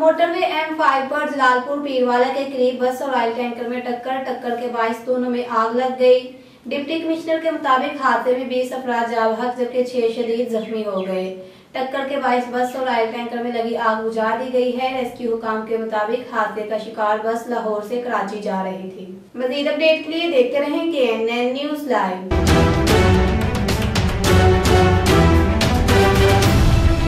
Motorway M five पर जलालपुर, पीरवाला के करीब बस और ऑयल टैंकर में टक्कर टक्कर के बाईस दोनों में आग लग गई। डिप्टी कमिश्नर के मुताबिक हादसे में बीस अफराज जावहक जबकि छह शदीद जख्मी हो गए। टक्कर के बाईस बस और ऑयल टैंकर में लगी आग बुझा दी गई है। रेस्क्यू हुकाम के मुताबिक हादसे का शिकार बस लाहौर से कराची जा रही थी। मजीद अपडेट के लिए देखते रहें के न्यूज़ लाइव